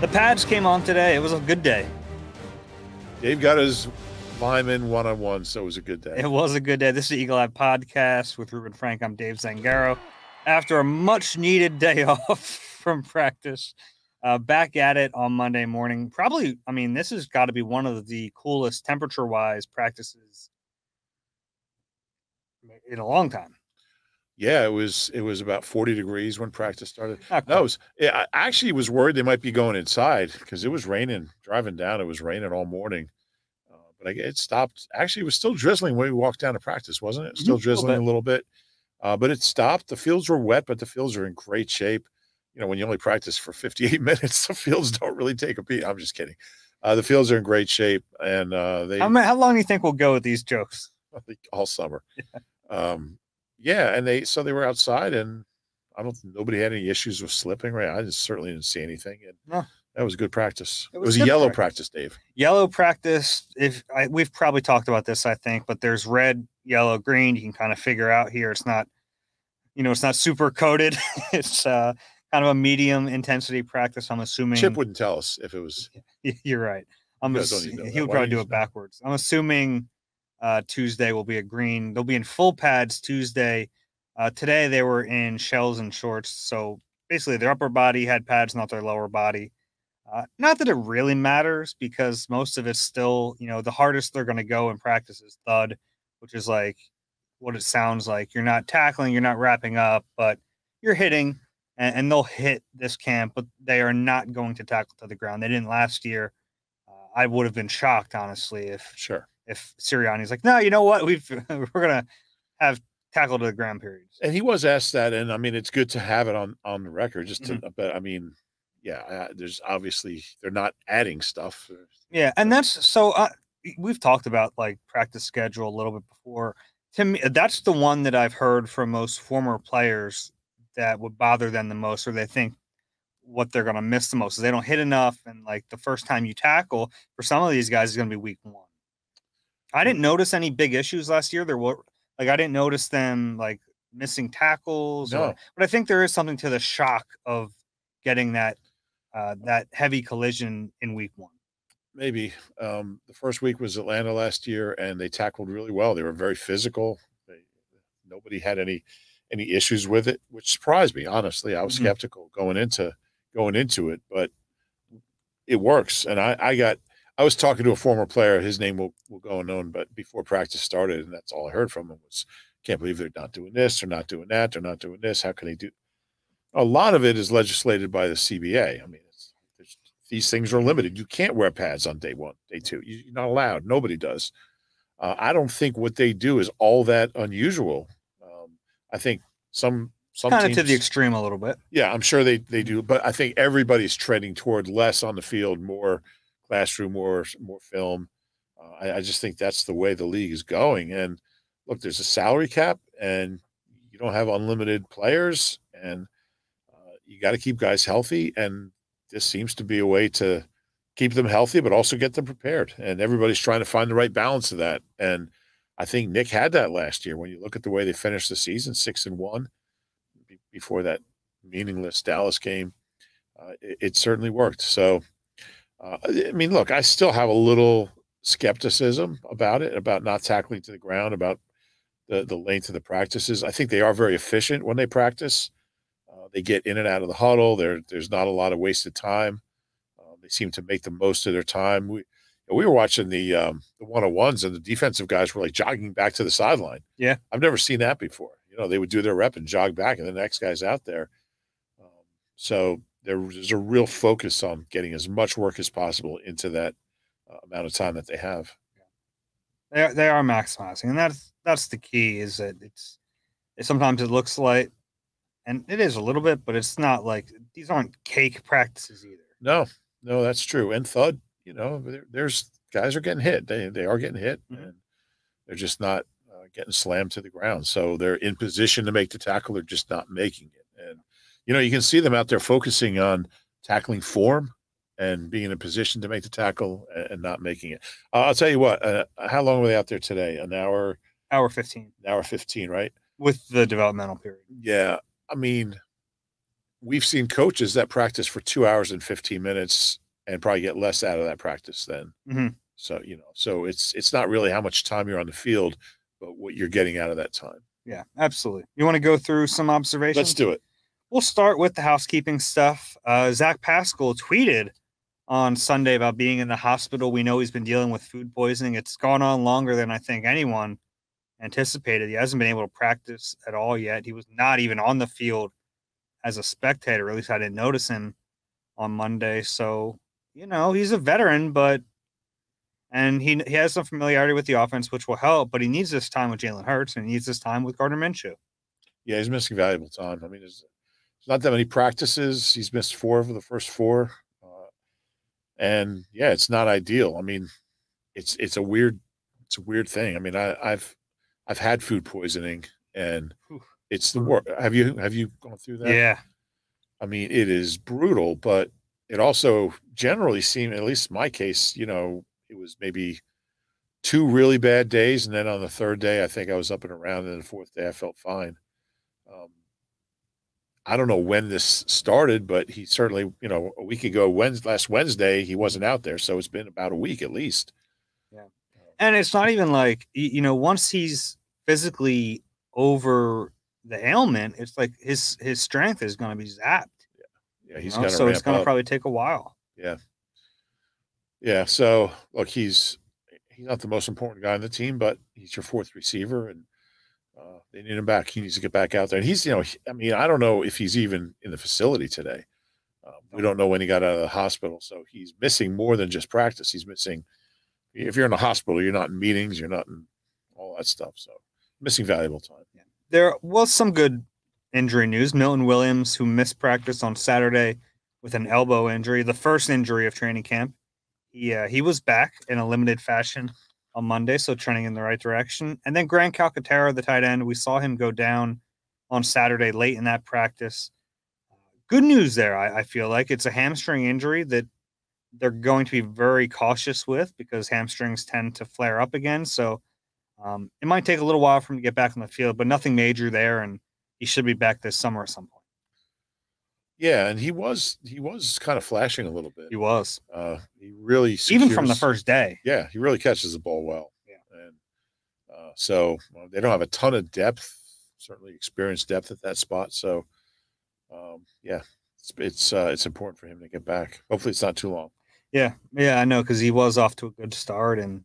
The pads came on today. It was a good day. Dave got his linemen one on one, so it was a good day. It was a good day. This is the Eagle Eye Podcast with Reuben Frank. I'm Dave Zangaro. After a much needed day off from practice, uh, back at it on Monday morning. Probably, I mean, this has got to be one of the coolest temperature wise practices in a long time. Yeah, it was it was about 40 degrees when practice started. Not That quite. was yeah, I actually was worried they might be going inside because it was raining. Driving down, it was raining all morning. Uh, but I, it stopped. Actually, it was still drizzling when we walked down to practice, wasn't it? Mhm, Still little drizzling a little bit. Uh, but it stopped. The fields were wet, but the fields are in great shape. You know, when you only practice for 58 minutes, the fields don't really take a beat. I'm just kidding. Uh, the fields are in great shape, and uh, they How, how long do you think we'll go with these jokes? I think all summer. Um, yeah, and they so they were outside, and I don't. Nobody had any issues with slipping. Right, I just certainly didn't see anything, and No. that was good practice. It It was was, a yellow practice. practice, Dave. Yellow practice. If I, we've probably talked about this, I think, but there's red, yellow, green. You can kind of figure out here. It's not, you know, it's not super coated. it's uh, kind of a medium intensity practice. I'm assuming. Chip wouldn't tell us if it was. You're right. I'm ass- don't need to know he would probably do it backwards. I'm assuming uh, Tuesday will be a green. They'll be in full pads Tuesday. Uh, today they were in shells and shorts. So basically, their upper body had pads, not their lower body. Uh, not that it really matters because most of it's still, you know, the hardest they're going to go in practice is thud, which is like what it sounds like. You're not tackling, you're not wrapping up, but you're hitting, and, and they'll hit this camp, but they are not going to tackle to the ground. They didn't last year. Uh, I would have been shocked, honestly, if Sure. If Sirianni's like, no, you know what, we've we're gonna have tackle to the ground periods. And he was asked that, and I mean, it's good to have it on on the record. Just to, Mm-hmm. but I mean, yeah, uh, there's obviously they're not adding stuff. Yeah, and that's so. Uh, we've talked about like practice schedule a little bit before. To me, that's the one that I've heard from most former players that would bother them the most, or they think what they're going to miss the most is they don't hit enough, and like the first time you tackle for some of these guys is going to be week one. I didn't notice any big issues last year. There were like I didn't notice them like missing tackles, or, No. but I think there is something to the shock of getting that uh, that heavy collision in week one. maybe um, the first week was Atlanta last year, and they tackled really well. They were very physical. They, nobody had any any issues with it, which surprised me. Honestly, I was Mhm. skeptical going into going into it, but it works. And I, I got I was talking to a former player. His name will will go unknown, but before practice started, and that's all I heard from him was, "Can't believe they're not doing this. They're not doing that. They're not doing this. How can they do?" A lot of it is legislated by the CBA. I mean, these things are limited. You can't wear pads on day one, day two. You, you're not allowed. Nobody does. Uh, I don't think what they do is all that unusual. Um, I think some some kind of to the extreme a little bit. yeah, I'm sure they they do, but I think everybody's trending toward less on the field, more classroom, more more film. Uh, I, I just think that's the way the league is going. And look, there's a salary cap, and you don't have unlimited players, and uh, you got to keep guys healthy. And this seems to be a way to keep them healthy, but also get them prepared. And everybody's trying to find the right balance of that. And I think Nick had that last year. When you look at the way they finished the season, six and one be- before that meaningless Dallas game, uh, it, it certainly worked. So, uh, I mean, look, I still have a little skepticism about it, about not tackling to the ground, about the the length of the practices. I think they are very efficient when they practice. Uh, they get in and out of the huddle. There, there's not a lot of wasted time. Uh, they seem to make the most of their time. We we were watching the um, the one on ones, and the defensive guys were like jogging back to the sideline. Yeah. I've never seen that before. You know, they would do their rep and jog back, and the next guy's out there. Um, so there's a real focus on getting as much work as possible into that uh, amount of time that they have. They are, they are maximizing, and that's that's the key. Is that it's it, sometimes it looks like, and it is a little bit, but it's not like these aren't cake practices either. No, no, that's true. And Thud, you know, there, there's guys are getting hit. They they are getting hit, Mhm. and they're just not uh, getting slammed to the ground. So they're in position to make the tackle. They're just not making it. You know, you can see them out there focusing on tackling form and being in a position to make the tackle and, not making it. Uh, I'll tell you what. Uh, how long were they out there today? An hour, Hour fifteen an hour fifteen, right? with the developmental period. Yeah, I mean, we've seen coaches that practice for two hours and 15 minutes and probably get less out of that practice then. Mhm. So, you know, so it's it's not really how much time you're on the field, but what you're getting out of that time. Yeah, absolutely. You want to go through some observations? Let's do it. We'll start with the housekeeping stuff. Uh, Zach Pascal tweeted on Sunday about being in the hospital. We know he's been dealing with food poisoning. It's gone on longer than I think anyone anticipated. He hasn't been able to practice at all yet. He was not even on the field as a spectator. At least I didn't notice him on Monday. So, you know, he's a veteran, but and he he has some familiarity with the offense, which will help. But he needs this time with Jalen Hurts, and he needs this time with Gardner Minshew. Yeah, he's missing valuable time. I mean, there's not that many practices. He's missed four of the first four, uh, and yeah, it's not ideal. I mean, it's it's a weird it's a weird thing. I mean, I, I've I've had food poisoning, and it's the worst. Have you have you gone through that? Yeah, I mean, it is brutal, but it also generally seemed, at least in my case, you know, it was maybe two really bad days, and then on the third day, I think I was up and around, and the fourth day, I felt fine. Um, I don't know when this started, but he certainly, you know, a week ago, Wednesday, last Wednesday, he wasn't out there, so it's been about a week at least. Yeah. And it's not even like you know once he's physically over the ailment, it's like his his strength is going to be zapped. Yeah, you he's know? got to so ramp it's going to probably take a while. Yeah. Yeah. So look, he's he's not the most important guy on the team, but he's your fourth receiver, and uh, they need him back. He needs to get back out there. And he's, you know, he- I mean, I don't know if he's even in the facility today. Um, we don't know when he got out of the hospital, so he's missing more than just practice. He's missing. If you're in a hospital, you're not in meetings, you're not in all that stuff. So missing valuable time. There was some good injury news. Milton Williams, who missed practice on Saturday with an elbow injury, the first injury of training camp. He uh, he was back in a limited fashion on Monday, so trending in the right direction. And then Grant Calcaterra, the tight end, we saw him go down on Saturday late in that practice. Good news there. I, I feel like it's a hamstring injury that they're going to be very cautious with because hamstrings tend to flare up again. So um, it might take a little while for him to get back on the field, but nothing major there, and he should be back this summer at some point. Yeah, and he was he was kind of flashing a little bit. He was Uh, he really even from the first day. Yeah, he really catches the ball well. Yeah. and uh, so well, they don't have a ton of depth, certainly experienced depth at that spot. So, um, yeah, it's it's uh, it's important for him to get back. Hopefully, it's not too long. Yeah, yeah, I know because he was off to a good start, and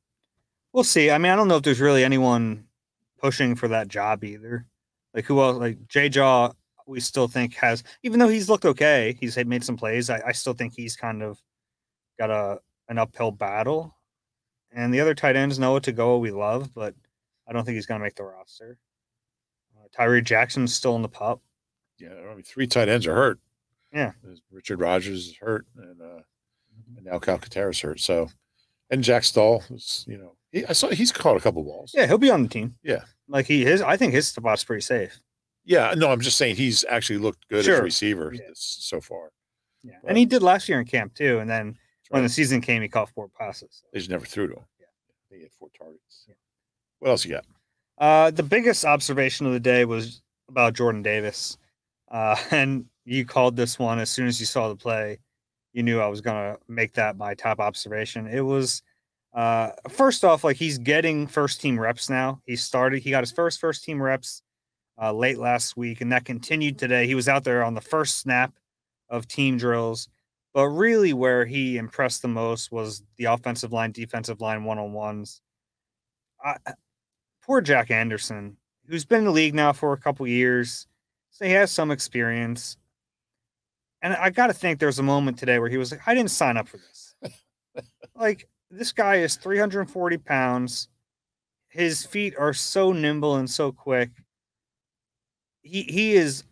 we'll see. I mean, I don't know if there's really anyone pushing for that job either. Like who else? Like Jay Jaw, we still think has, even though he's looked okay, he's made some plays. I, I still think he's kind of got a an uphill battle. And the other tight ends know what to go. We love, but I don't think he's going to make the roster. Uh, Tyree Jackson's still in the pup. Yeah, I mean, three tight ends are hurt. Yeah. Richard Rogers is hurt, and uh, and now Calcaterra's hurt. So, and Jack Stoll is, you know, he, I saw he's caught a couple balls. Yeah, he'll be on the team. Yeah. like he his. I think his spot's pretty safe. Yeah, no, I'm just saying he's actually looked good as Sure. a receiver Yeah. so far. Yeah, But- and he did last year in camp too. And then when right. the season came, he caught four passes. They just never threw to him. Yeah. They had four targets. Yeah. What else you got? Uh, the biggest observation of the day was about Jordan Davis, uh, and you called this one as soon as you saw the play. You knew I was gonna make that my top observation. It was uh, first off, like he's getting first team reps now. He started, he got his first first team reps uh, late last week, and that continued today. He was out there on the first snap of team drills, but really where he impressed the most was the offensive line, defensive line one on ones. Poor Jack Anderson, who's been in the league now for a couple years, so he has some experience. And I got to think there's a moment today where he was like, I didn't sign up for this. like, this guy is 340 pounds. His feet are so nimble and so quick. He he is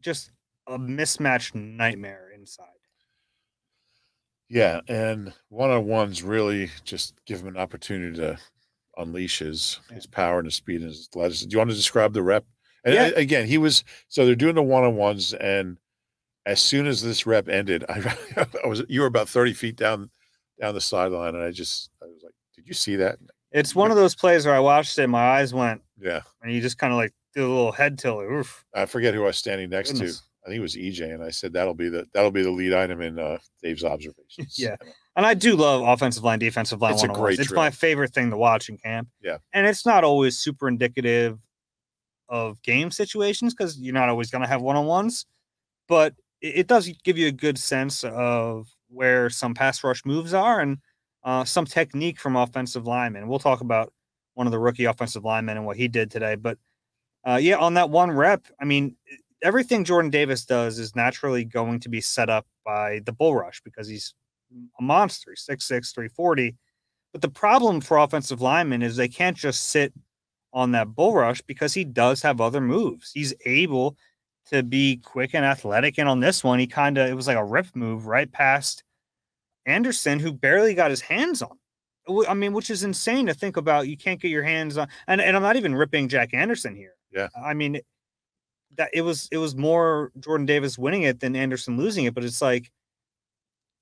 just a mismatched nightmare inside. Yeah, and one on ones really just give him an opportunity to unleash his Yeah. his power and his speed and his athleticism. Do you want to describe the rep? And Yeah. again, he was so they're doing the one on ones, and as soon as this rep ended, I, I was you were about thirty feet down down the sideline, and I just I was like, "Did you see that?" It's one of those plays where I watched it, my eyes went, Yeah, and you just kind of like do a little head tilt. Oof. I forget who I was standing next Goodness. to. I think it was EJ, and I said that'll be the that'll be the lead item in uh, Dave's observations. Yeah. And I do love offensive line, defensive line. It's a great It's my favorite thing to watch in camp. Yeah. And it's not always super indicative of game situations because you're not always going to have one on ones, but it, it does give you a good sense of where some pass rush moves are and uh, some technique from offensive linemen. We'll talk about one of the rookie offensive linemen and what he did today. But uh, yeah, on that one rep, I mean, everything Jordan Davis does is naturally going to be set up by the bull rush because he's a monster. He's 6'6, 340. But the problem for offensive linemen is they can't just sit on that bull rush because he does have other moves. He's able to be quick and athletic. And on this one, he kind of, it was like a rip move right past Anderson, who barely got his hands on. I mean, which is insane to think about. You can't get your hands on, and, and I'm not even ripping Jack Anderson here. Yeah. I mean, that it was it was more Jordan Davis winning it than Anderson losing it. But it's like,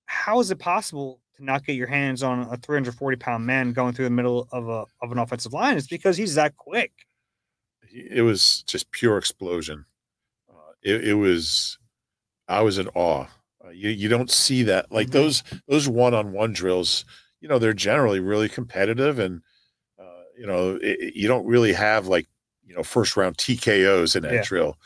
how is it possible to not get your hands on a 340 pound man going through the middle of a of an offensive line? It's because he's that quick. it was just pure explosion. Uh, it, it was, I was in awe. Uh, you you don't see that like Mhm. those those one on one drills. You know they're generally really competitive, and uh, you know it- you don't really have like you know first round TKOs in that Yeah. drill.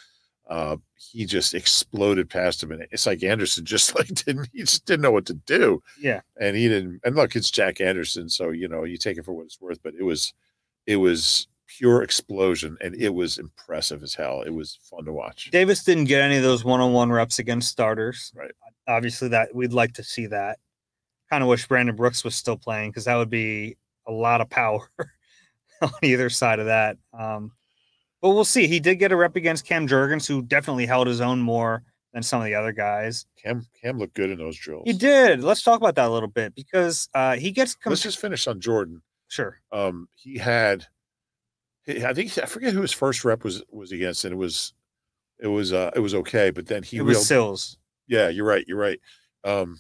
Uh, he just exploded past him, and it's like Anderson just like didn't he just didn't know what to do, Yeah. and he didn't. And look, it's Jack Anderson, so you know you take it for what it's worth. But it was it was pure explosion and it was impressive as hell. It was fun to watch. Davis didn't get any of those one on one reps against starters. Right. Obviously, that we'd like to see that. Kind of wish Brandon Brooks was still playing because that would be a lot of power on either side of that. Um, but we'll see. He did get a rep against Cam Jurgens, who definitely held his own more than some of the other guys. Cam Cam looked good in those drills. He did. Let's talk about that a little bit because uh, he gets com- Let's just finish on Jordan. sure. Um, he had, I think I forget who his first rep was was against, and it was, it was uh it was okay, but then he It was reeled- Sills. Yeah, you're right. You're right. Um,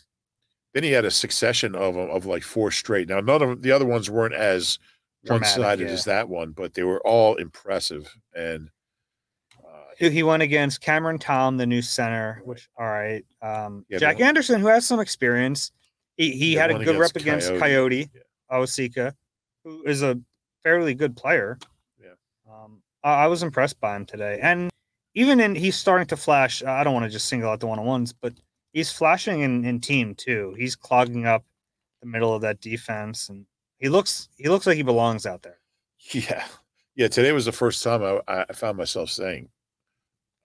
then he had a succession of of like four straight. Now none of the other ones weren't as one Dramatic, sided yeah. as that one, but they were all impressive. And uh, He went against Cameron Tom, the new center, which all right. Um, Yeah, Jack Anderson, who has some experience, he he had a good rep against against Kayode. Kayode, Yeah. Awosika, who is a fairly good player. Yeah. Um, I, I was impressed by him today, and even in he's starting to flash. I don't want to just single out the one on ones, but he's flashing in in team too. He's clogging up the middle of that defense, and he looks he looks like he belongs out there. Yeah. Yeah. Today was the first time I, I found myself saying,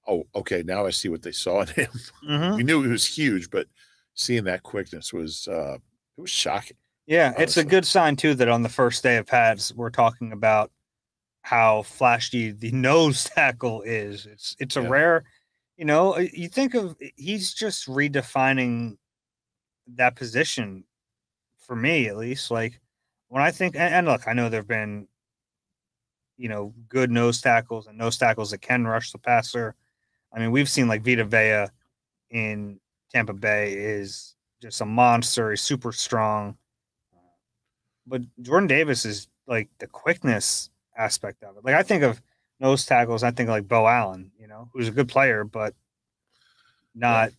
Oh, okay. Now I see what they saw in him. Mhm. we knew he was huge, but seeing that quickness was, uh, it was shocking. Yeah, it's a good sign too that on the first day of pads we're talking about how flashy the nose tackle is. It's it's a Yeah. rare, you know, uh, you think of he's just redefining that position for me at least. Like when I think and, and look, I know there've been you know good nose tackles and nose tackles that can rush the passer. I mean, we've seen like Vita Vea in Tampa Bay is just a monster. He's super strong. But Jordan Davis is like the quickness aspect of it. Like I think of nose tackles, I think like Beau Allen, you know, who's a good player, but not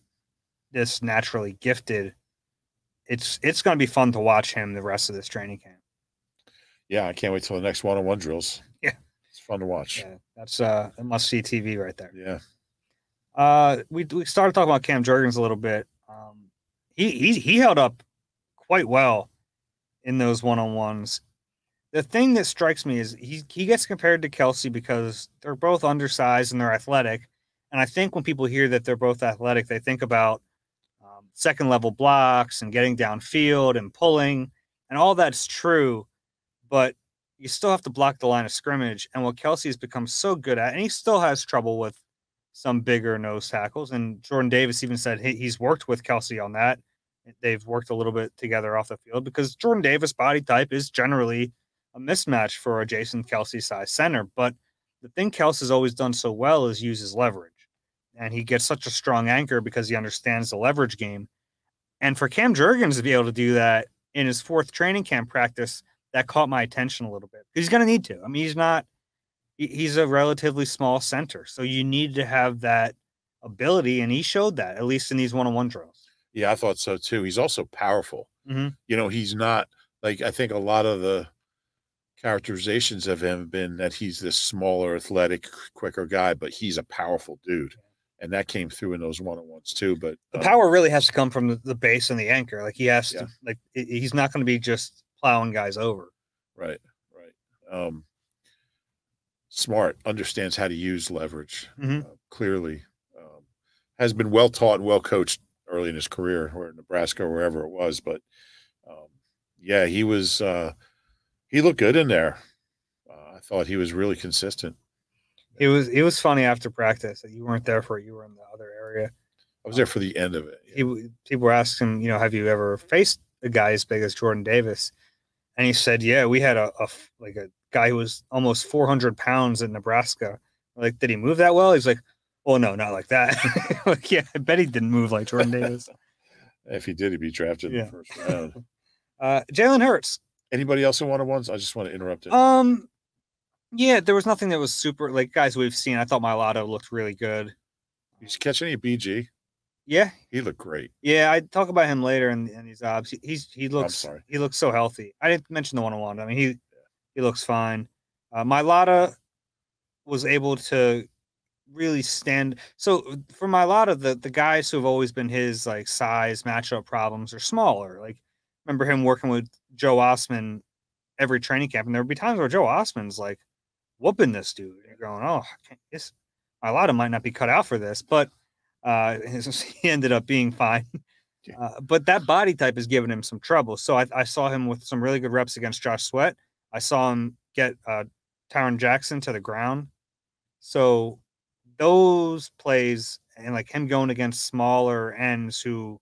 this naturally gifted. It's it's gonna be fun to watch him the rest of this training camp. Yeah. I can't wait till the next one on one drills. Yeah. It's fun to watch. Yeah, that's uh a must see TV right there. Yeah. Uh, we we started talking about Cam Jurgens a little bit. Um, he he he held up quite well in those one on ones. The thing that strikes me is he he gets compared to Kelce because they're both undersized and they're athletic. And I think when people hear that they're both athletic, they think about um, second level blocks and getting downfield and pulling, and all that's true. But you still have to block the line of scrimmage. And what Kelce has become so good at, and he still has trouble with some bigger nose tackles. And Jordan Davis even said he, he's worked with Kelce on that. They've worked a little bit together off the field because Jordan Davis' body type is generally a mismatch for a Jason Kelce size center. But the thing Kelce's always done so well is use his leverage. And he gets such a strong anchor because he understands the leverage game. And for Cam Jurgens to be able to do that in his fourth training camp practice, that caught my attention a little bit. He's going to need to. I mean, he's not. He's a relatively small center, so you need to have that ability, and he showed that at least in these one-on-one drills. Yeah, I thought so too. He's also powerful. Mhm. You know, he's not like I think a lot of the characterizations of him have been that he's this smaller, athletic, quicker guy, but he's a powerful dude. And that came through in those one on ones too. But The um, power really has to come from the, the base and the anchor. Like he has Yeah. to, like he's not going to be just plowing guys over. Right, right. Um, smart, understands how to use leverage Mhm. uh, clearly. Um, has been well taught and well coached early in his career, or in Nebraska, or wherever it was. But um, yeah, he was. Uh, he looked good in there. Uh, I thought he was really consistent. It was it was funny after practice that you weren't there for it. You were in the other area. I was there for the end of it. He, people were asking you know, have you ever faced a guy as big as Jordan Davis? And he said, yeah, we had a, a like a guy who was almost 400 pounds in Nebraska. Like, did he move that well? He's like, oh no, not like that. like, yeah, I bet he didn't move like Jordan Davis. If he did, he'd be drafted in Yeah. the first round. Uh, Jalen Hurts. Anybody else in one on ones? I just want to interrupt it. Um, yeah, there was nothing that was super like guys we've seen. I thought Mailata looked really good. Did you catch any BG? Yeah, He looked great. yeah. I talk about him later in, in these obs. He, he's he looks sorry. he looks so healthy. I didn't mention the one on one. I mean he he looks fine. Uh, Mailata was able to really stand. So for Mailata, the the guys who have always been his like size matchup problems are smaller. Like remember him working with Joe Ostman every training camp, and there would be times where Joe Ostman's like whooping this dude. You're going, oh, I can't- this Mailata might not be cut out for this, but uh, he ended up being fine. Uh, but that body type is giving him some trouble. So I, I saw him with some really good reps against Josh Sweat. I saw him get uh, Tarron Jackson to the ground. So those plays and like him going against smaller ends who,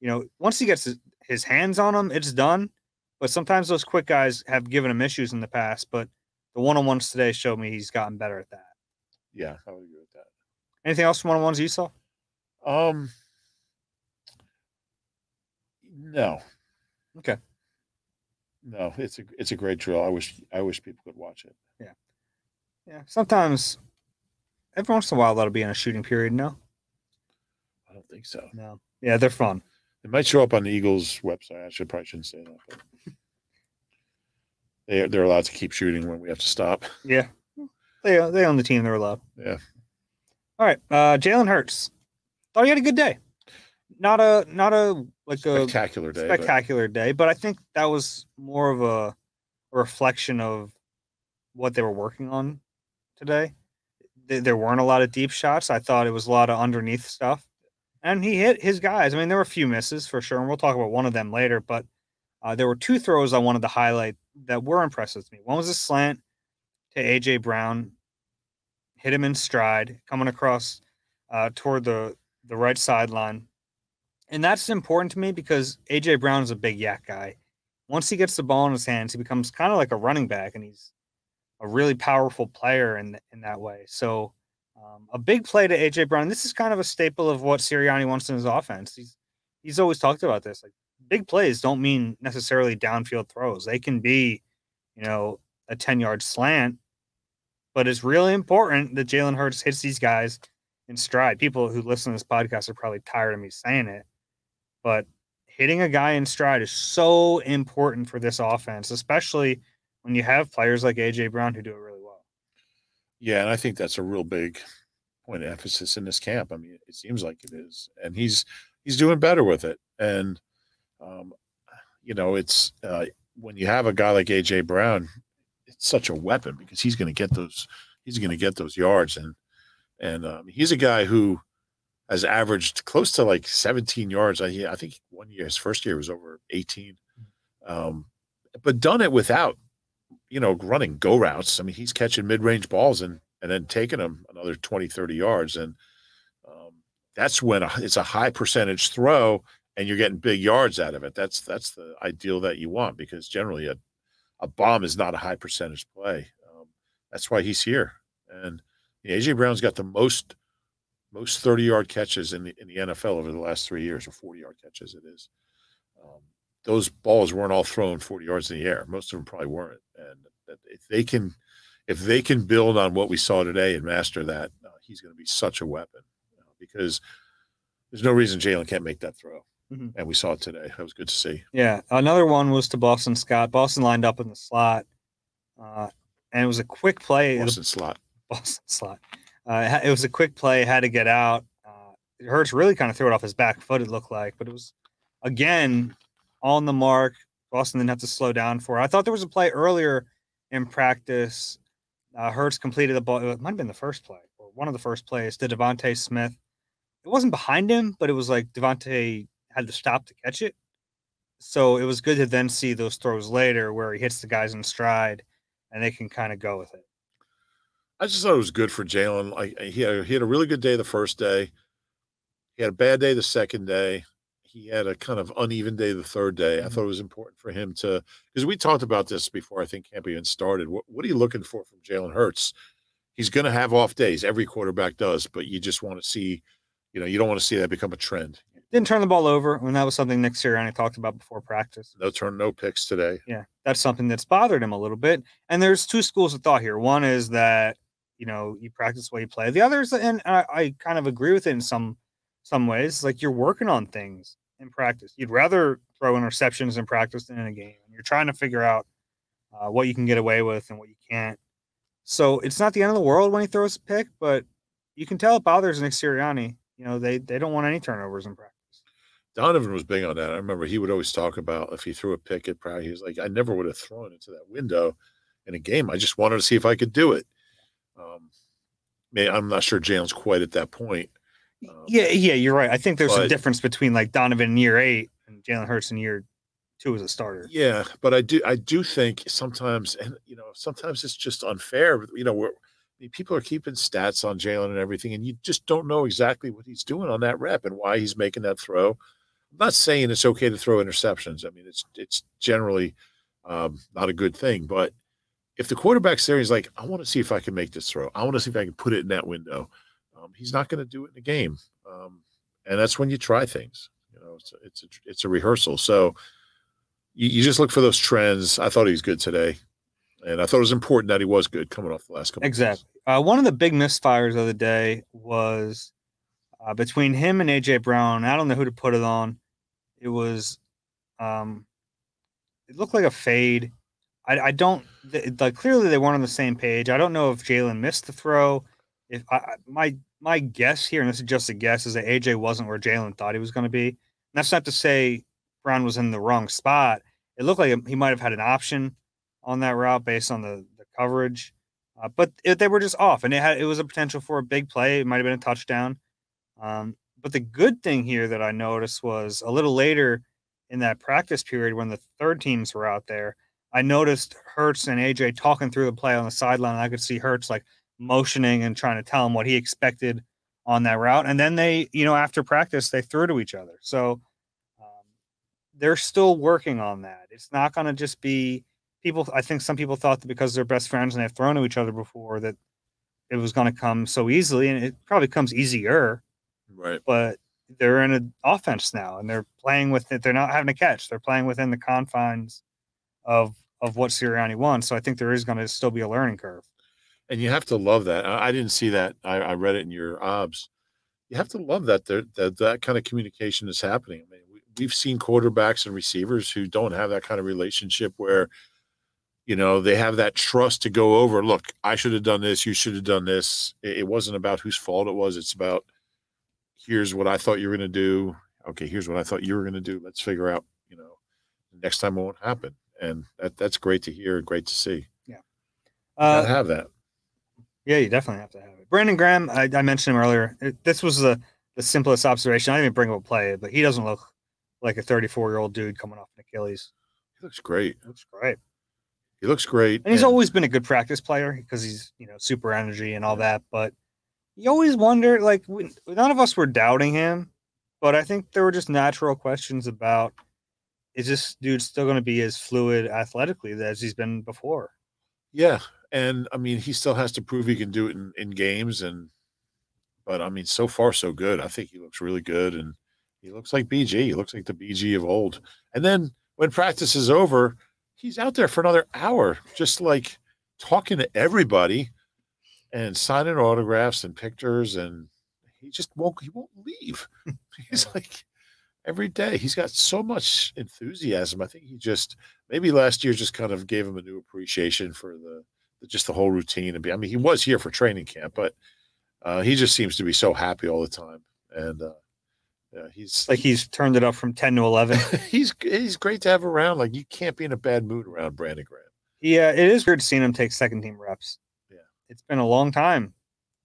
you know, once he gets his, his hands on them, it's done. But sometimes those quick guys have given him issues in the past. But the one on ones today showed me he's gotten better at that. Yeah, I would agree with that. Anything else from one on ones you saw? Um, no, Okay. no, it's a it's a great drill. I wish I wish people could watch it. Yeah. Yeah. Sometimes, every once in a while, that'll be in a shooting period. No. I don't think so. No. Yeah, they're fun. It might show up on the Eagles website. I should probably shouldn't say that. But they they're allowed to keep shooting when we have to stop. Yeah. They they own the team. They're allowed. Yeah. All right. Uh, Jalen Hurts. Thought he had a good day. Not a not a like a Spectacular day. but- spectacular day, but I think that was more of a, a reflection of what they were working on today. Th- There weren't a lot of deep shots. I thought it was a lot of underneath stuff, and he hit his guys. I mean, there were a few misses for sure, and we'll talk about one of them later. But uh, there were two throws I wanted to highlight that were impressive to me. One was a slant to AJ Brown, hit him in stride, coming across uh, toward the the right sideline. And that's important to me because AJ Brown is a big YAC guy. Once he gets the ball in his hands, he becomes kind of like a running back, and he's a really powerful player in in that way. So, um, a big play to AJ Brown. This is kind of a staple of what Sirianni wants in his offense. He's he's always talked about this. Like big plays don't mean necessarily downfield throws. They can be, you know, a ten yard slant, but it's really important that Jalen Hurts hits these guys in stride. People who listen to this podcast are probably tired of me saying it, but hitting a guy in stride is so important for this offense, especially when you have players like AJ Brown who do it really well. Yeah, and I think that's a real big point of emphasis in this camp. I mean, it seems like it is, and he's he's doing better with it. And um, you know, it's uh, when you have a guy like AJ Brown, such a weapon because he's going to get those he's going to get those yards, and and um, he's a guy who has averaged close to like 17 yards. I, I think one year, his first year was over 18, um, but done it without you know, running go routes. I mean, he's catching mid range balls and and then taking them another 20, 30 yards. And um, that's when a, it's a high percentage throw and you're getting big yards out of it. That's that's the ideal that you want because generally a, a bomb is not a high percentage play. Um, that's why he's here. And you know, AJ Brown's got the most most 30 yard catches in the in the NFL over the last three years, or 40 yard catches it is. Um, those balls weren't all thrown 40 yards in the air. Most of them probably weren't. And if they can, if they can build on what we saw today and master that, uh, he's going to be such a weapon. Um, because there's no reason Jalen can't make that throw. Mhm. And we saw it today. That was good to see. Yeah, another one was to Boston Scott. Boston lined up in the slot, uh, and it was a quick play. The Boston slot. Boston slot. Uh, it was a quick play. Had to get out. Uh, Hurts really kind of threw it off his back foot. It looked like, but it was again on the mark. Boston didn't have to slow down for it. I thought there was a play earlier in practice. Uh, Hurts completed the ball. It might have been the first play or one of the first plays to DeVonta Smith. It wasn't behind him, but it was like DeVonta had to stop to catch it. So it was good to then see those throws later where he hits the guys in stride and they can kind of go with it. I just thought it was good for Jalen. Like he had, he had a really good day the first day. He had a bad day the second day. He had a kind of uneven day the third day. I Mhm. thought it was important for him to because we talked about this before I think camp even started. What what are you looking for from Jalen Hurts? He's going to have off days. Every quarterback does, but you just want to see, you know, you don't want to see that become a trend. Didn't turn the ball over, and that was something Nick Sirianni talked about before practice. No turn, no picks today. Yeah, that's something that's bothered him a little bit. And there's two schools of thought here. One is that you know you practice while you play. The other is, and I, I kind of agree with it in some some ways. Like you're working on things in practice. You'd rather throw interceptions in practice than in a game. You're trying to figure out uh, what you can get away with and what you can't. So it's not the end of the world when he throws a pick, but you can tell it bothers Nick Sirianni. You know they they don't want any turnovers in practice. Donovan was big on that. I remember he would always talk about if he threw a pick at Pratt, he was like, I never would have thrown into that window in a game. I just wanted to see if I could do it. Um, I'm not sure Jalen's quite at that point. Um, Yeah, yeah, you're right. I think there's a difference between like Donovan in year eight and Jalen Hurts in year two as a starter. Yeah, but I do I do think sometimes, and you know, sometimes it's just unfair. You know, we're people are keeping stats on Jalen and everything, and you just don't know exactly what he's doing on that rep and why he's making that throw. I'm not saying it's okay to throw interceptions. I mean, it's it's generally um, not a good thing, but if the quarterback's there, he's like, I want to see if I can make this throw. I want to see if I can put it in that window. Um, he's not going to do it in a game, um, and that's when you try things. You know, it's a, it's a, it's a rehearsal. So you, you just look for those trends. I thought he was good today, and I thought it was important that he was good coming off the last couple. Exactly. Uh, one of the big misfires of the day was uh, between him and AJ Brown. I don't know who to put it on. It was, um, it looked like a fade. I, I don't like clearly they weren't on the same page. I don't know if Jalen missed the throw. If I- my my guess here, and this is just a guess, is that AJ wasn't where Jalen thought he was going to be. And that's not to say Brown was in the wrong spot. It looked like he might have had an option on that route based on the, the coverage. Uh, but it, they were just off, and it had it was a potential for a big play. It might have been a touchdown. Um, but the good thing here that I noticed was a little later in that practice period when the third teams were out there, I noticed Hurts and AJ talking through the play on the sideline. I could see Hurts like motioning and trying to tell him what he expected on that route. And then they, you know, after practice, they threw to each other. So um, they're still working on that. It's not going to just be people. I think some people thought that because they're best friends and they've thrown to each other before that it was going to come so easily, and it probably comes easier. Right. But they're in an offense now, and they're playing with it. They're not having to catch. They're playing within the confines of of what Sirianni wants. So I think there is going to still be a learning curve. And you have to love that. I, I didn't see that. I, I read it in your obs. You have to love that there that that kind of communication is happening. I mean, we, we've seen quarterbacks and receivers who don't have that kind of relationship where, you know, they have that trust to go over. Look, I should have done this. You should have done this. It, it wasn't about whose fault it was. It's about here's what I thought you were going to do. Okay, here's what I thought you were going to do. Let's figure out. You know, next time it won't happen. And that that's great to hear. and Great to see. Uh, Gotta have that. Yeah, you definitely have to have it. Brandon Graham, I, I mentioned him earlier. It- this was the, the simplest observation. I didn't even bring up a play, but he doesn't look like a 34 year old dude coming off an Achilles. He looks great. He looks great. He looks great. And he's always been a good practice player because he's, you know, super energy and all that. But you always wonder, like, we, none of us were doubting him, but I think there were just natural questions about is this dude still going to be as fluid athletically as he's been before? yeah. And I mean, he still has to prove he can do it in, in games. And, but I mean, so far, so good. I think he looks really good. And he looks like BG. He looks like the BG of old. And then when practice is over, he's out there for another hour, just like talking to everybody and signing autographs and pictures. And he just won't he won't leave. he's like every day he's got so much enthusiasm. I think he just maybe last year just kind of gave him a new appreciation for the, the just the whole routine and be. I mean, he was here for training camp, but uh, he just seems to be so happy all the time, and uh, yeah, he's like he's turned it up from ten to eleven. he's he's great to have around. Like you can't be in a bad mood around Brandon Graham. Yeah, it is weird seeing him take second team reps. It's been a long time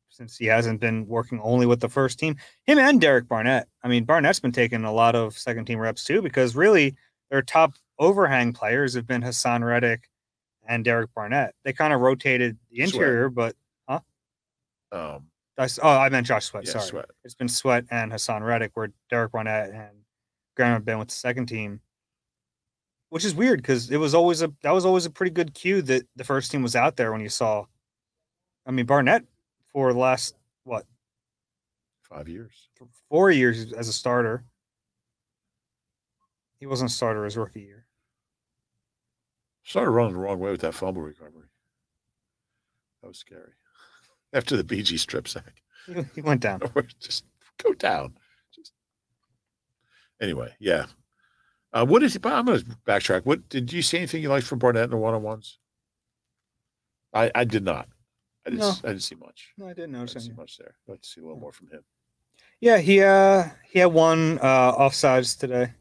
since he hasn't been working only with the first team. Him and Derek Barnett. I mean, Barnett's been taking a lot of second team reps too, because really their top overhang players have been Haason Reddick and Derek Barnett. They kind of rotated the interior, Sweat. but huh? Um, I, oh, I meant Josh Sweat. Yeah, sorry, Sweat. it's been Sweat and Haason Reddick, where Derek Barnett and Graham have been with the second team, which is weird because it was always a that was always a pretty good cue that the first team was out there when you saw. I mean, Barnett for the last what five years, four years as a starter. He wasn't a starter his rookie year. Started running the wrong way with that fumble recovery. That was scary. After the BG strip sack, he went down. Just go down. Just anyway, yeah. Uh, what is? I'm going to backtrack. What did you see anything you liked from Barnett in the one on ones? I I did not. I didn't. No. I didn't see much. No, I didn't notice I didn't see much there. I'd like to see a little more from him. Yeah, he uh he had one uh offsides today.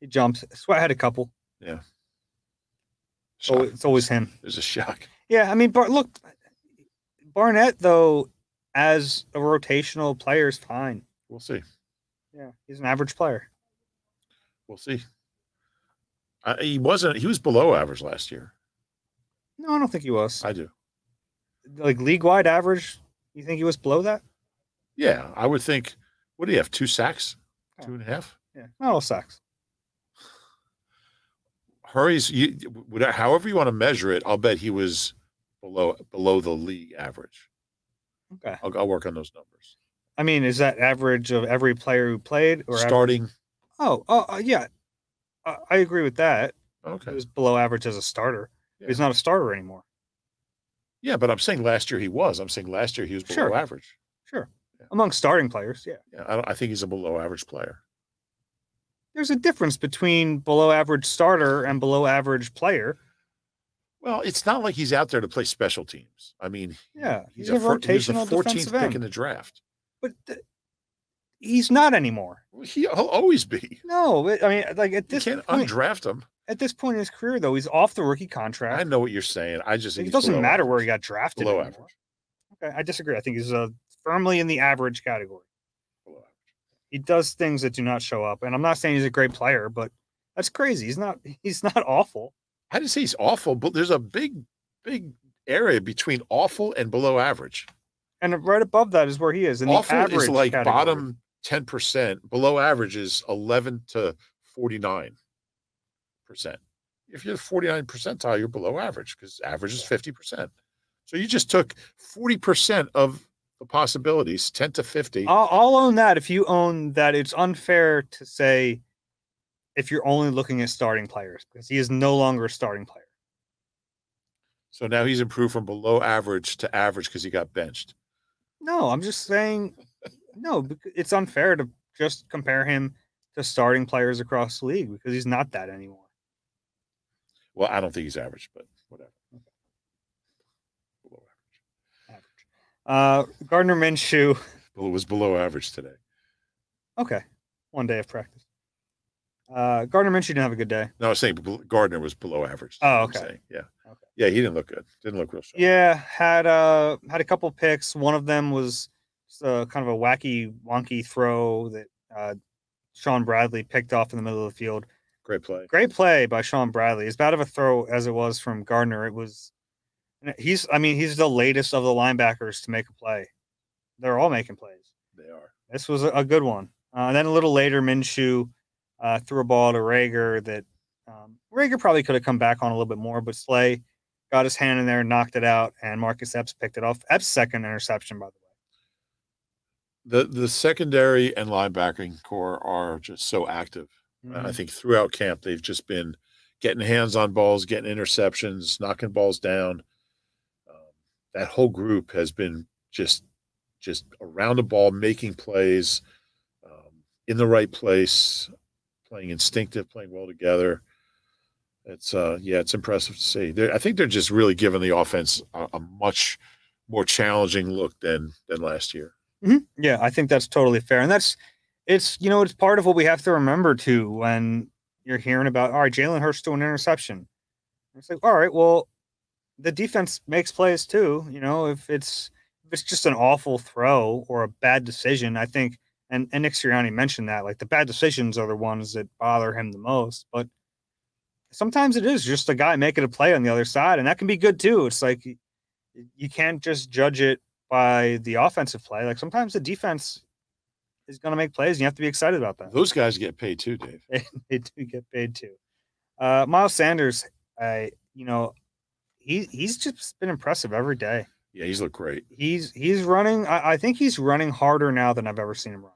He jumped. Sweat had a couple. Yeah. So it's always him. There's a shock. Yeah, I mean, Bar- look, Barnett though, as a rotational player, is fine. We'll see. Yeah, he's an average player. We'll see. Uh, he wasn't. He was below average last year. No, I don't think he was. I do. Like league wide average, you think he was below that? Yeah, I would think. What do you have? Two sacks, two and a half. Yeah, not all sacks. Hurries, you, however you want to measure it, I'll bet he was below below the league average. Okay, I'll, I'll work on those numbers. I mean, is that average of every player who played or starting? Average? Oh, oh, uh, yeah, uh, I agree with that. Okay, he was below average as a starter. Yeah. He's not a starter anymore. Yeah, but I'm saying last year he was. I'm saying last year he was below sure. average. Sure, yeah. among starting players, yeah. Yeah, I, I think he's a below average player there's a difference between below average starter and below average player. Well, it's not like he's out there to play special teams. I mean, yeah, he's, he's a, a rotational he's 14th pick in the draft. But th- he's not anymore. He'll always be. No, I mean, like at this you can't point, undraft him. At this point in his career, though, he's off the rookie contract. I know what you're saying. I just it doesn't matter average. where he got drafted. Below anymore. average. Okay, I disagree. I think he's uh, firmly in the average category he does things that do not show up. And I'm not saying he's a great player, but that's crazy. He's not he's not awful. I didn't say he's awful, but there's a big, big area between awful and below average. And right above that is where he is. In awful the average is like category. bottom 10%. Below average is 11 to 49%. If you're 49 percentile, you're below average because average is 50%. So you just took 40% of the possibilities 10 to 50 I'll, I'll, own that if you own that it's unfair to say if you're only looking at starting players because he is no longer a starting player. So now he's improved from below average to average because he got benched. No i'm just saying no it's unfair to just compare him to starting players across the league because he's not that anymore well i don't think he's average but whatever Below average, Uh, Gardner Minshew. Well, it was below average today. Okay, one day of practice. Uh, Gardner Minshew didn't have a good day. No, I was saying Gardner was below average. Oh, okay. Yeah. Okay. Yeah, he didn't look good. Didn't look real strong. Yeah, had uh had a couple picks. One of them was uh, kind of a wacky, wonky throw that uh, Shaun Bradley picked off in the middle of the field. Great play. Great play by Shaun Bradley. As bad of a throw as it was from Gardner, it was He's, I mean, he's the latest of the linebackers to make a play. They're all making plays. They are. This was a, good one. Uh, and then a little later, Minshew uh, threw a ball to Reagor that um, Reagor probably could have come back on a little bit more, but Slay got his hand in there, knocked it out, and Marcus Epps picked it off. Epps' second interception, by the way. The the secondary and linebacking corps are just so active. Mm-hmm. I think throughout camp they've just been getting hands on balls, getting interceptions, knocking balls down that whole group has been just just around the ball, making plays, um, in the right place, playing instinctive, playing well together. It's uh, yeah, it's impressive to see. They're, I think they're just really giving the offense a, a much more challenging look than than last year. Mhm. Yeah, I think that's totally fair, and that's it's you know it's part of what we have to remember too when you're hearing about all right, Jalen Hurts threw an interception. It's like all right, well, the defense makes plays too. You know, if it's if it's just an awful throw or a bad decision, I think, and and Nick Sirianni mentioned that like the bad decisions are the ones that bother him the most, but sometimes it is just a guy making a play on the other side, and that can be good too. It's like you can't just judge it by the offensive play. Like sometimes the defense is going to make plays, and you have to be excited about that. Those guys get paid too, Dave. They, do get paid too. Uh, Miles Sanders, I you know, he he's just been impressive every day. Yeah, he's looked great. He's he's running. I, I think he's running harder now than I've ever seen him run.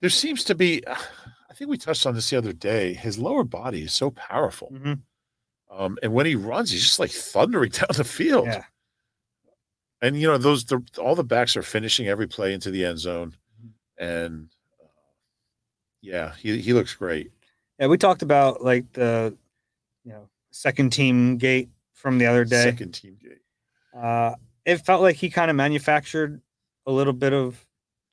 There seems to be, I think we touched on this the other day. His lower body is so powerful, Mhm. um, and when he runs, he's just like thundering down the field. Yeah, And you know, those the, all the backs are finishing every play into the end zone, Mm-hmm. And uh, yeah, he he looks great. yeah. We talked about like the you know second team gate from the other day. Second team gate. Uh, it felt like he kind of manufactured a little bit of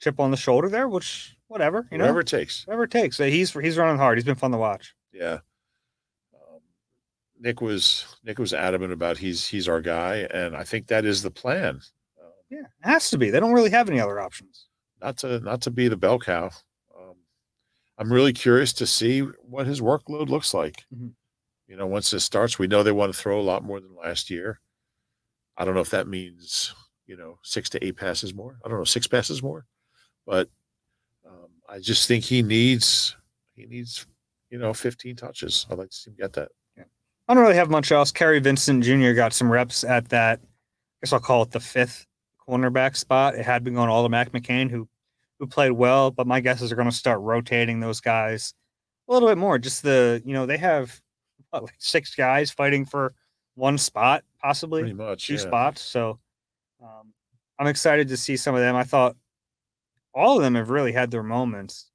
chip on the shoulder there, which whatever you know, Whatever it takes. whatever it takes. He's he's running hard. He's been fun to watch. Yeah. Um, Nick was Nick was adamant about he's he's our guy, and I think that is the plan. Yeah, it has to be. They don't really have any other options. Not to not to be the bell cow. Um, I'm really curious to see what his workload looks like. Mhm. You know, once this starts, we know they want to throw a lot more than last year. I don't know if that means you know six to eight passes more. I don't know six passes more, but um, I just think he needs he needs you know 15 touches. I'd like to see him get that. Yeah. I don't really have much else. Kerry Vincent Jr. got some reps at that. I guess I'll call it the fifth cornerback spot. It had been going all to Mac McCain, who who played well, but my guess is they're going to start rotating those guys a little bit more. Just the you know they have what, like six guys fighting for one spot, possibly. Pretty much. two yeah. spots. So um, I'm excited to see some of them. I thought all of them have really had their moments.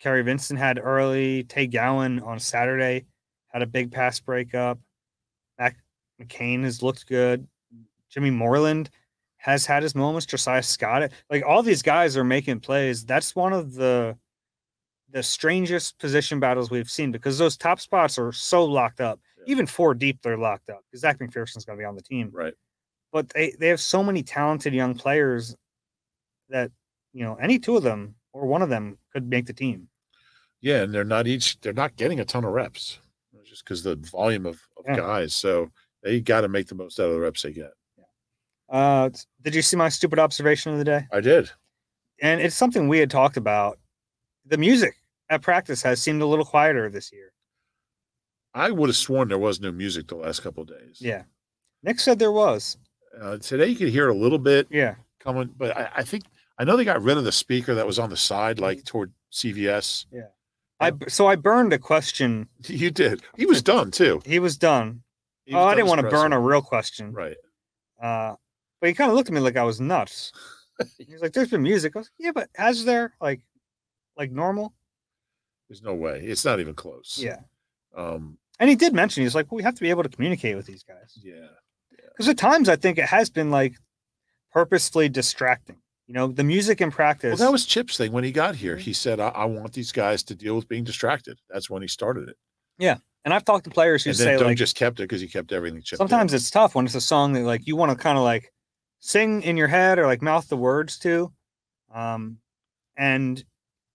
Kerry Vincent had early. Tay Gowan on Saturday had a big pass breakup. Mac McCain has looked good. Jimmy Moreland has had his moments. Josiah Scott, like all these guys are making plays. That's one of the the strangest position battles we've seen because those top spots are so locked up. Yeah. Even four deep, they're locked up because Zech McPhearson's going to be on the team Right. but they, they have so many talented young players that you know any two of them or one of them could make the team. Yeah, and they're not each they're not getting a ton of reps just because the volume of, of Yeah. guys. So they got to make the most out of the reps they get. Uh, did you see my stupid observation of the day? I did. And it's something we had talked about. The music at practice has seemed a little quieter this year. I would have sworn there was no music the last couple days. Yeah, Nick said there was. Uh, today you could hear a little bit Yeah, coming, but I, I think I know they got rid of the speaker that was on the side, like toward CVS. I b- so I burned a question. You did. He was done too. He was done. He oh, was I didn't want to burn a real question. Right. Uh, but he kind of looked at me like I was nuts. He's like, "There's been music." I was like, "Yeah, but has there like, like normal?" There's no way. It's not even close. Yeah. Um. And he did mention he's like, well, we have to be able to communicate with these guys Yeah. because at times I think it has been like purposefully distracting. You know, the music in practice. Well, that was Chip's thing when he got here. Mhm. He said, I, "I want these guys to deal with being distracted." That's when he started it. Yeah. And I've talked to players who And say then Doug like just kept it because he kept everything chipped. in. sometimes it's tough when it's a song that like you want to kind of like sing in your head or like mouth the words to, um, and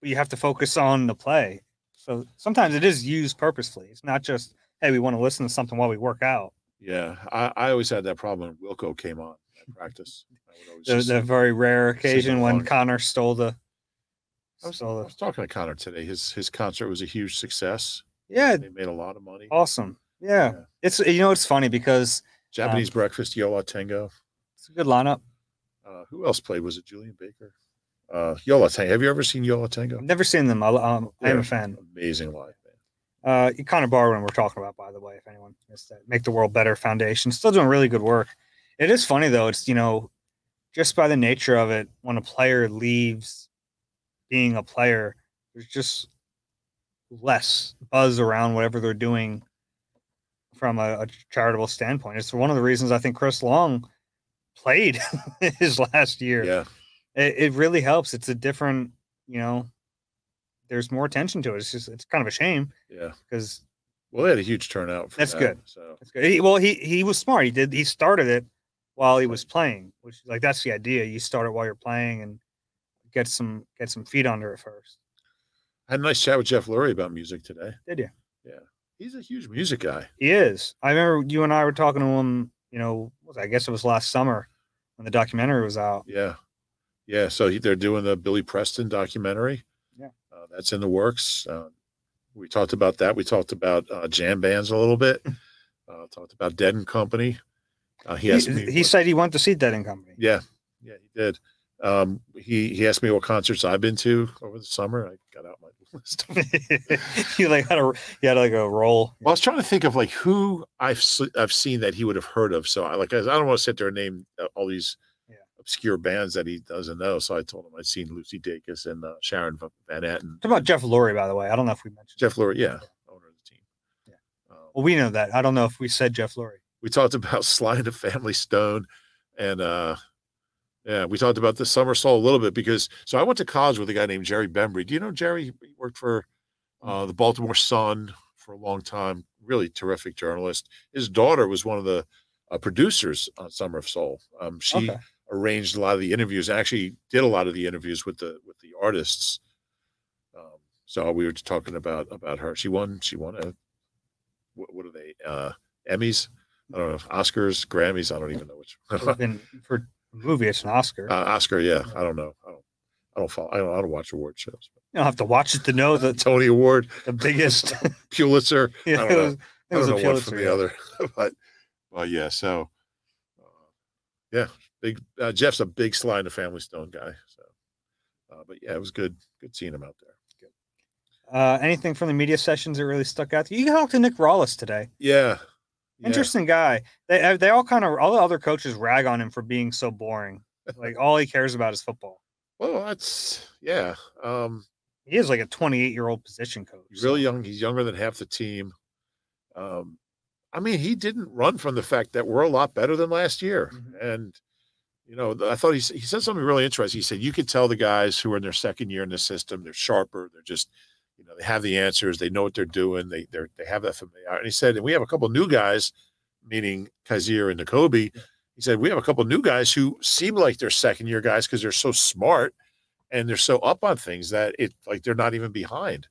you have to focus on the play. So sometimes it is used purposefully. It's not just hey, we want to listen to something while we work out. Yeah, I, I always had that problem when Wilco came on at practice. I would always The, very rare occasion when. Connor stole the. I was, Stole the was talking to Connor today. His his concert was a huge success. yeah, They made a lot of money. awesome. Yeah. Yeah. It's you know it's funny because Japanese breakfast, Yo La Tengo. It's a good lineup. Uh, who else played? Was it Julien Baker? Uh, Yo La Tengo. Have you ever seen Yo La Tengo? Never seen them. I, um, I am a fan. Amazing live band. Uh, Connor Barwin, we're talking about, by the way, if anyone missed that. Make the World Better Foundation. Still doing really good work. It is funny, though. It's, you know, just by the nature of it, when a player leaves being a player, there's just less buzz around whatever they're doing from a, a charitable standpoint. It's one of the reasons I think Chris Long played his last year. Yeah. It, it really helps. It's a different, you know, there's more attention to it. It's just it's kind of a shame Yeah. because Well, they had a huge turnout. For That's that, good. So it's good. He, well, he he was smart. He did he started it while he was playing, which like that's the idea. You start it while you're playing and get some get some feet under it first. I had a nice chat with Jeff Lurie about music today. Did you? Yeah. He's a huge music guy. He is. I remember you and I were talking to him. You know, I guess it was last summer when the documentary was out. Yeah. Yeah. So they're doing the Billy Preston documentary. Yeah. Uh, that's in the works. Uh, we talked about that. We talked about uh, jam bands a little bit. Uh, talked about Dead and Company. Uh, he He, asked me. he what- said he wanted to see Dead and Company. Yeah, yeah, he did. Um, he he asked me what concerts I've been to over the summer. I my you like had a you had like a roll. Well, I was trying to think of like who I've I've seen that he would have heard of. So I like I, don't want to sit there and name uh, all these Yeah. obscure bands that he doesn't know. So I told him I'd seen Lucy Dacus and uh, Sharon Van Van Etten. Talk about Jeff Lurie, by the way. I don't know if we mentioned. Jeff Lurie, yeah, owner of the team. Yeah. Um, Well, we know that. I don't know if we said Jeff Lurie. we talked about Sly and the Family Stone, and uh, yeah, we talked about the Summer Soul a little bit because so I went to college with a guy named Jerry Bembry. Do you know Jerry? He worked for uh, the Baltimore Sun for a long time. Really terrific journalist. His daughter was one of the uh, producers on Summer of Soul. Um, she Okay. arranged a lot of the interviews. Actually, did a lot of the interviews with the with the artists. Um, so we were talking about about her. She won. She won a what, what are they? Uh, Emmys. I don't know. Oscars, Grammys. I don't even know which. For movie. It's an Oscar. uh, Oscar. Yeah, I don't know. I don't. I don't follow. I don't. I don't watch award shows. you don't have to watch it to know The Tony Award, the biggest. Pulitzer. yeah, I don't know. was, it I was don't a know one Pulitzer, from the yeah. other, but but yeah. So uh, yeah, big uh, Jeff's a big Sly and the Family Stone guy. So, uh, but yeah, it was good. Good seeing him out there. Uh, anything from the media sessions that really stuck out? You talked to Nick Rallis today. Yeah. Yeah. Interesting guy. They uh, they all kind of all the other coaches rag on him for being so boring. Like all he cares about is football. Well, that's yeah. Um, He is like a 28 year old position coach. he's really young. He's younger than half the team. Um, I mean, he didn't run from the fact that we're a lot better than last year. Mhm. And, you know, I thought he, he said something really interesting. He said, you could tell the guys who are in their second year in the system, they're sharper. They're just, you know, they have the answers. They know what they're doing. They, they're, they have that familiarity. And he said, and we have a couple of new guys, meaning Kyzir and Nakobe. He said, we have a couple of new guys who seem like they're second year guys because they're so smart and they're so up on things that it like they're not even behind.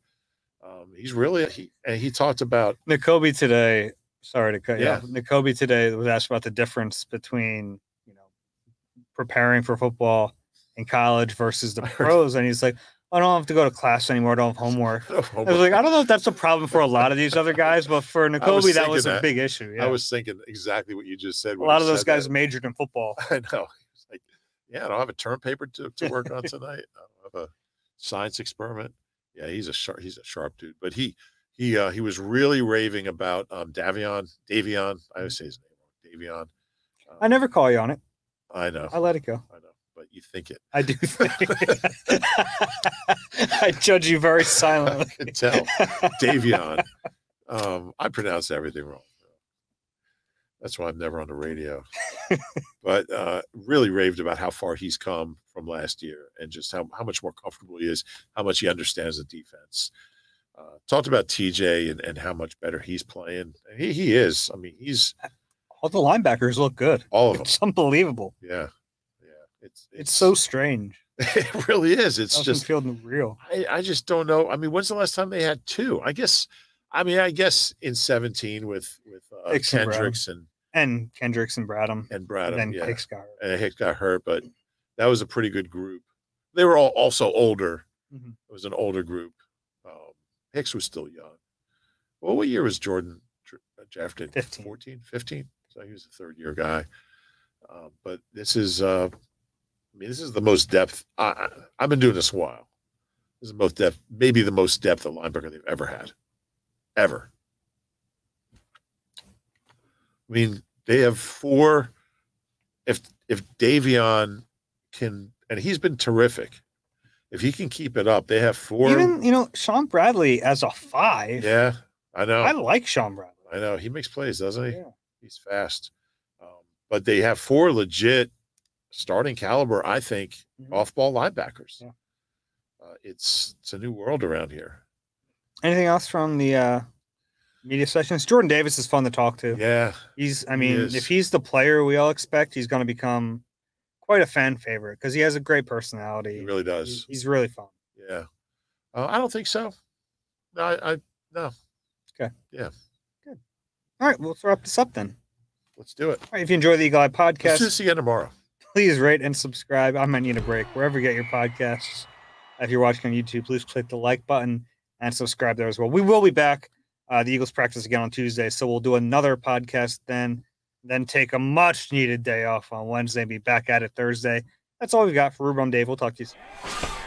Um, he's really he and he talked about Nakobe today. Sorry to cut you Yeah. off. Nakobe today was asked about the difference between you know preparing for football in college versus the pros, and he's like, "I don't have to go to class anymore. I don't have homework." I was like, I don't know if that's a problem for a lot of these other guys, but for Nakobe, that was thinking a that. big issue. Yeah. I was thinking exactly what you just said. a lot of those guys that. majored in football. I know. Like, yeah, I don't have a term paper to, to work on tonight. I don't have a science experiment. Yeah, he's a sharp he's a sharp dude. But he he uh he was really raving about um Davion, Davion. I always say his name wrong. Davion. I Um, never call you on it. I know. I let it go. I know. You think it. I do. Think. I judge you very I silently. can tell. Davion. Um, I pronounce everything wrong. That's why I'm never on the radio. but uh, really raved about how far he's come from last year and just how, how much more comfortable he is, how much he understands the defense. Uh, talked about TJ and, and how much better he's playing. He, he is. I mean, he's All the linebackers look good. all of them. It's unbelievable. Yeah. Yeah. It's, It's so strange. it really is. It's Doesn't just, feeling real. I, I just don't know. I mean, when's the last time they had two? I guess, I mean, I guess in 17 with, with uh, Hicks and Kendricks and, And Kendricks and Bradham. and Bradham. and yeah. Hicks got hurt. and Hicks got hurt, but that was a pretty good group. They were all also older. Mhm. It was an older group. Um, Hicks was still young. Well, what year was Jordan uh, drafted? 15. 14, 15? So he was a third year guy. Uh, but this is, uh, I mean, this is the most depth. I, I've been doing this a while. This is the most depth, maybe the most depth of linebacker they've ever had, ever. I mean, they have four. If if Davion can, and he's been terrific. If he can keep it up, they have four. Even you know Shaun Bradley as a five. yeah, I know. I like Shaun Bradley. I know he makes plays, doesn't he? Yeah. He's fast. Um, but they have four legit starting caliber, I think, Mhm. off-ball linebackers. Yeah. Uh, it's it's a new world around here. Anything else from the uh, media sessions? Jordan Davis is fun to talk to. Yeah, He's, I mean, is. if he's the player we all expect, he's going to become quite a fan favorite because he has a great personality. he really does. he's really fun. Yeah, uh, I don't think so. No, I, I no. Okay. Yeah. Good. All right, we'll wrap this up then. Let's do it. All right, if you enjoy the Eagle Eye podcast, this again tomorrow. Please rate and subscribe. I might need a break wherever you get your podcasts. If you're watching on YouTube, please click the like button and subscribe there as well. We will be back. Uh, the Eagles practice again on Tuesday, so we'll do another podcast then. Then take a much needed day off on Wednesday. Be back at it Thursday. That's all we've got for Reuben Dave. We'll talk to you soon.